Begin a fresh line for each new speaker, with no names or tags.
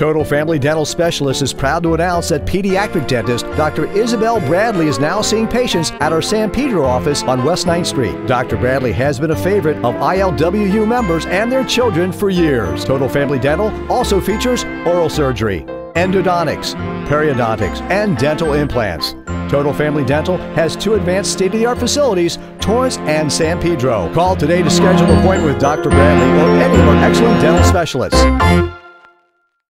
Total Family Dental Specialist is proud to announce that pediatric dentist Dr. Isabel Bradley is now seeing patients at our San Pedro office on West 9th Street. Dr. Bradley has been a favorite of ILWU members and their children for years. Total Family Dental also features oral surgery, endodontics, periodontics, and dental implants. Total Family Dental has two advanced state of the art facilities, Torrance and San Pedro. Call today to schedule an appointment with Dr. Bradley or any of our excellent dental specialists.